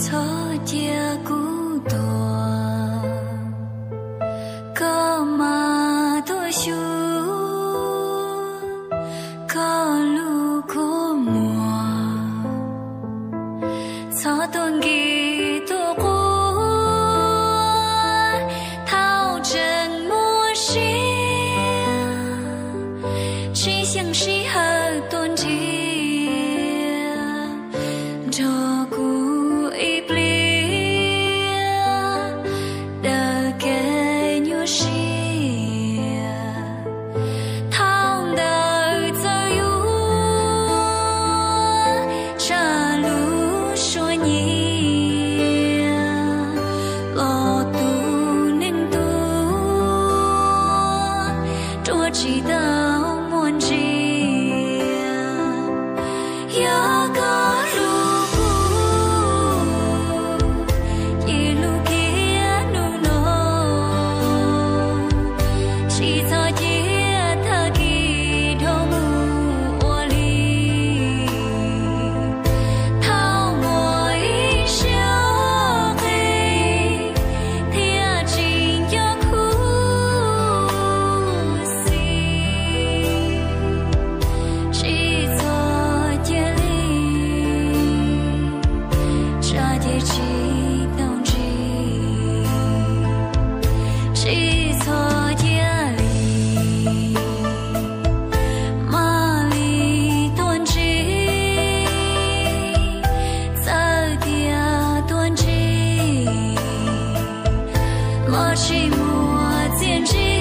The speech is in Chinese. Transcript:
Xóa đi cuộc đời, có mà tôi chưa có 多我记得。莫欺莫见。